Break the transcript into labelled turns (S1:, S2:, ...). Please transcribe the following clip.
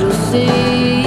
S1: you see?